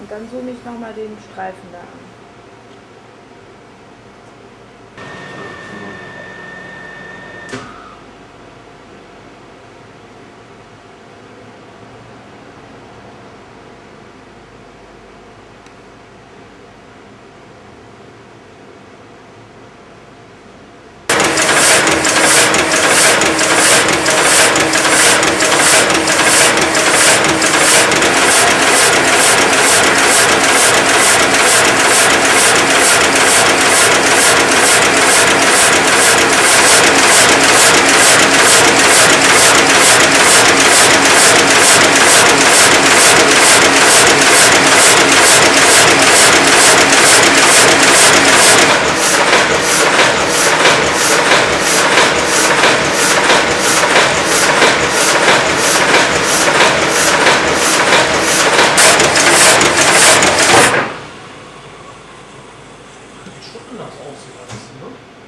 Und dann zoome ich nochmal den Streifen da an. 죽었나? 없어요.